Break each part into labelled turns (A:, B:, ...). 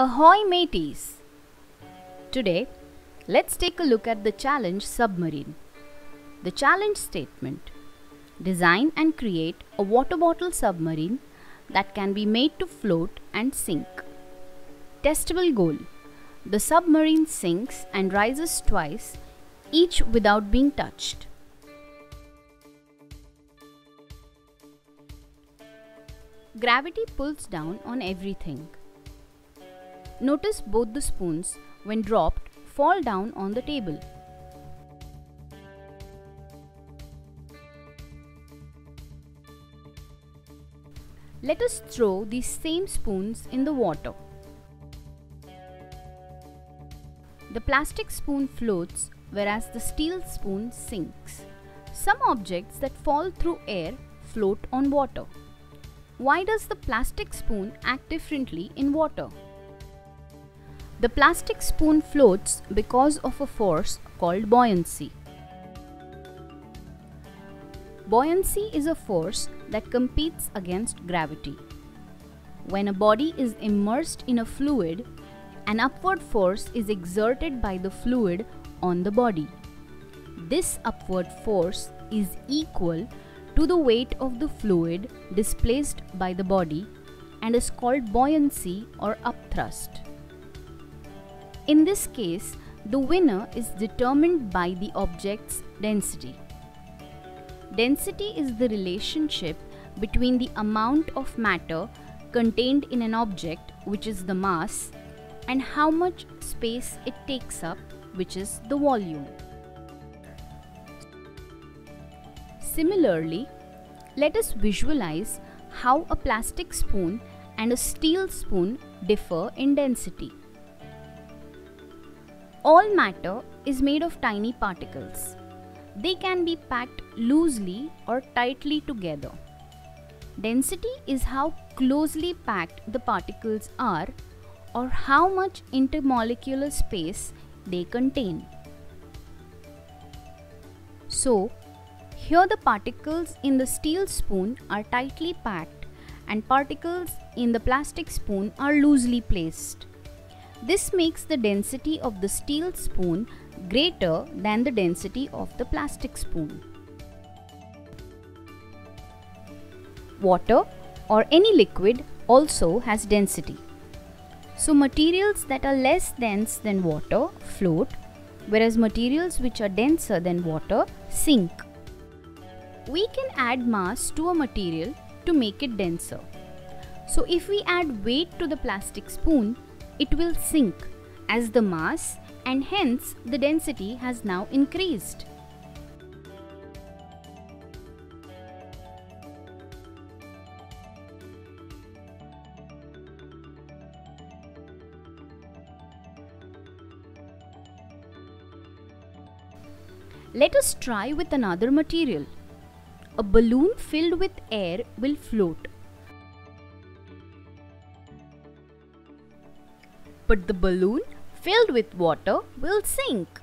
A: Ahoy mateys! Today, let's take a look at the challenge submarine. The challenge statement Design and create a water bottle submarine that can be made to float and sink. Testable goal The submarine sinks and rises twice, each without being touched. Gravity pulls down on everything. Notice both the spoons, when dropped, fall down on the table. Let us throw these same spoons in the water. The plastic spoon floats whereas the steel spoon sinks. Some objects that fall through air float on water. Why does the plastic spoon act differently in water? The plastic spoon floats because of a force called buoyancy. Buoyancy is a force that competes against gravity. When a body is immersed in a fluid, an upward force is exerted by the fluid on the body. This upward force is equal to the weight of the fluid displaced by the body and is called buoyancy or upthrust. In this case, the winner is determined by the object's density. Density is the relationship between the amount of matter contained in an object, which is the mass, and how much space it takes up, which is the volume. Similarly, let us visualize how a plastic spoon and a steel spoon differ in density. All matter is made of tiny particles. They can be packed loosely or tightly together. Density is how closely packed the particles are or how much intermolecular space they contain. So, here the particles in the steel spoon are tightly packed and particles in the plastic spoon are loosely placed. This makes the density of the steel spoon greater than the density of the plastic spoon. Water or any liquid also has density. So materials that are less dense than water float whereas materials which are denser than water sink. We can add mass to a material to make it denser. So if we add weight to the plastic spoon, it will sink as the mass and hence the density has now increased. Let us try with another material. A balloon filled with air will float. But the balloon filled with water will sink.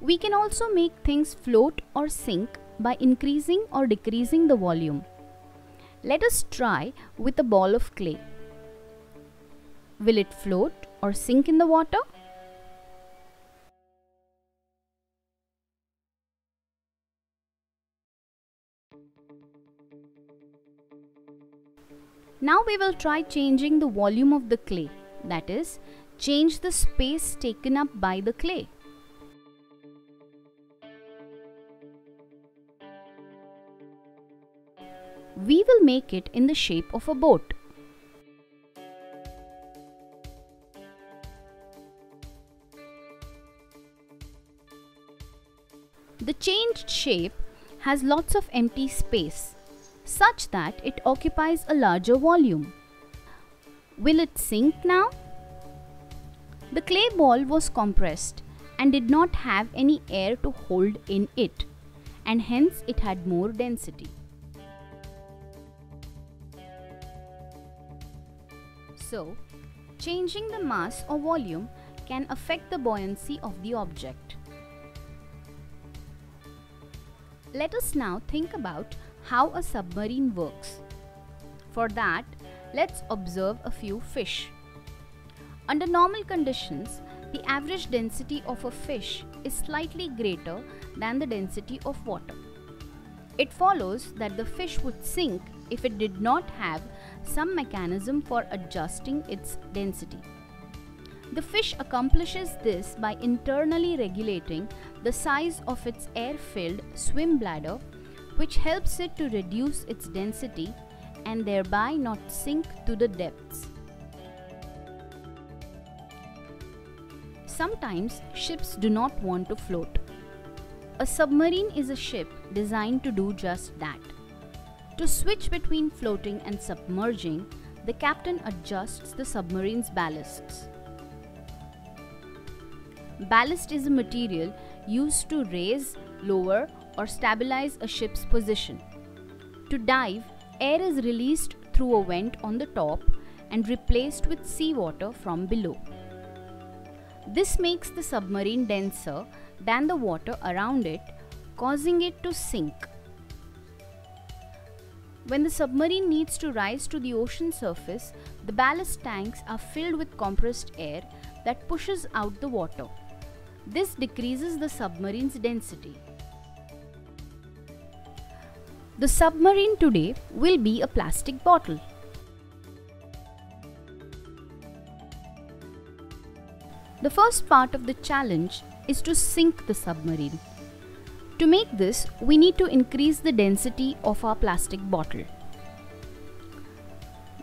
A: We can also make things float or sink by increasing or decreasing the volume. Let us try with a ball of clay. Will it float or sink in the water? Now we will try changing the volume of the clay, that is, change the space taken up by the clay. We will make it in the shape of a boat. The changed shape has lots of empty space such that it occupies a larger volume. Will it sink now? The clay ball was compressed and did not have any air to hold in it and hence it had more density. So, changing the mass or volume can affect the buoyancy of the object. Let us now think about how a submarine works. For that, let's observe a few fish. Under normal conditions, the average density of a fish is slightly greater than the density of water. It follows that the fish would sink if it did not have some mechanism for adjusting its density. The fish accomplishes this by internally regulating the size of its air-filled swim bladder which helps it to reduce its density and thereby not sink to the depths. Sometimes ships do not want to float. A submarine is a ship designed to do just that. To switch between floating and submerging, the captain adjusts the submarine's ballasts. Ballast is a material used to raise, lower, or stabilize a ship's position. To dive, air is released through a vent on the top and replaced with seawater from below. This makes the submarine denser than the water around it, causing it to sink. When the submarine needs to rise to the ocean surface, the ballast tanks are filled with compressed air that pushes out the water. This decreases the submarine's density. The submarine today will be a plastic bottle. The first part of the challenge is to sink the submarine. To make this, we need to increase the density of our plastic bottle.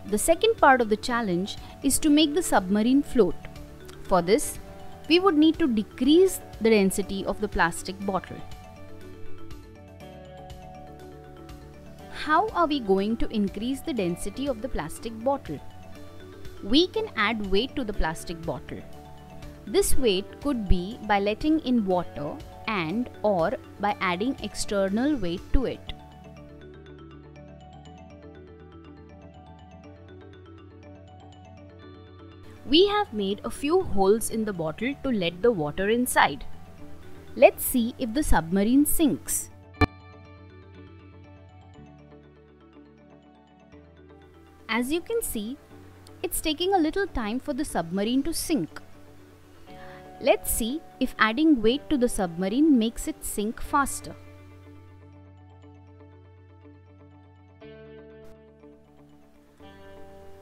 A: The second part of the challenge is to make the submarine float. For this, we would need to decrease the density of the plastic bottle. How are we going to increase the density of the plastic bottle? We can add weight to the plastic bottle. This weight could be by letting in water and or by adding external weight to it. We have made a few holes in the bottle to let the water inside. Let's see if the submarine sinks. As you can see, it's taking a little time for the submarine to sink. Let's see if adding weight to the submarine makes it sink faster.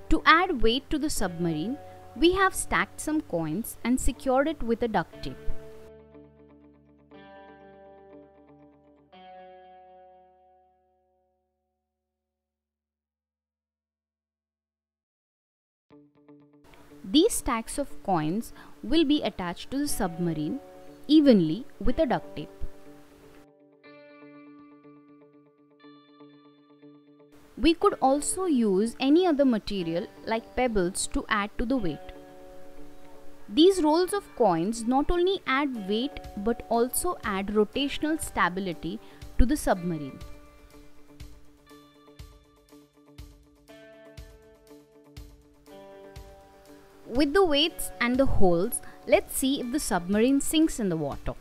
A: To add weight to the submarine, we have stacked some coins and secured it with a duct tape. These stacks of coins will be attached to the submarine evenly with a duct tape. We could also use any other material like pebbles to add to the weight. These rolls of coins not only add weight but also add rotational stability to the submarine. With the weights and the holes, let's see if the submarine sinks in the water.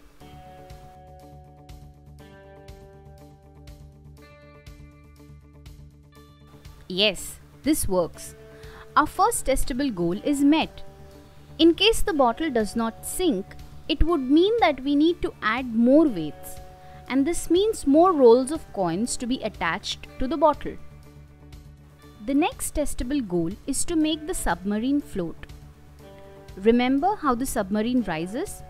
A: Yes, this works. Our first testable goal is met. In case the bottle does not sink, it would mean that we need to add more weights and this means more rolls of coins to be attached to the bottle. The next testable goal is to make the submarine float. Remember how the submarine rises?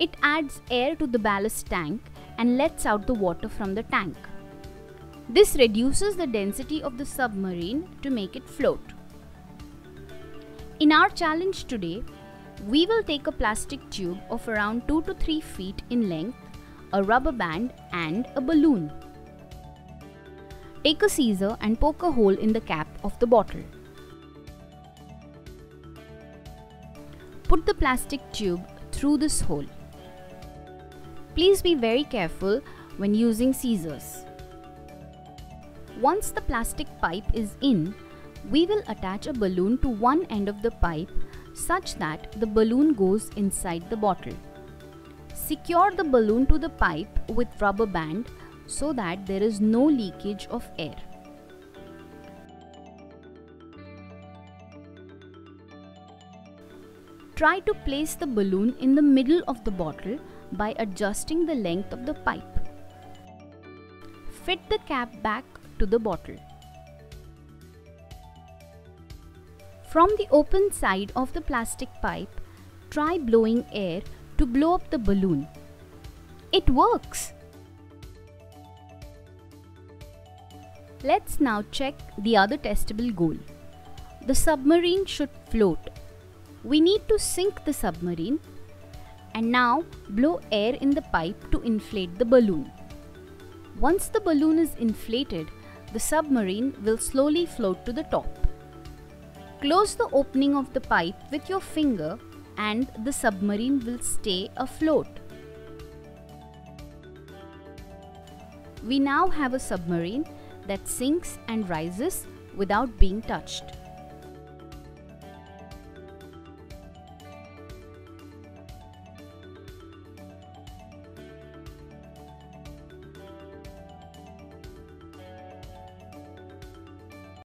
A: It adds air to the ballast tank and lets out the water from the tank. This reduces the density of the submarine to make it float. In our challenge today, we will take a plastic tube of around 2 to 3 feet in length, a rubber band and a balloon. Take a scissor and poke a hole in the cap of the bottle. Put the plastic tube through this hole. Please be very careful when using scissors. Once the plastic pipe is in, we will attach a balloon to one end of the pipe such that the balloon goes inside the bottle. Secure the balloon to the pipe with rubber band so that there is no leakage of air. Try to place the balloon in the middle of the bottle by adjusting the length of the pipe. Fit the cap back to the bottle. From the open side of the plastic pipe, try blowing air to blow up the balloon. It works! Let's now check the other testable goal. The submarine should float. We need to sink the submarine and now blow air in the pipe to inflate the balloon. Once the balloon is inflated, the submarine will slowly float to the top. Close the opening of the pipe with your finger and the submarine will stay afloat. We now have a submarine that sinks and rises without being touched.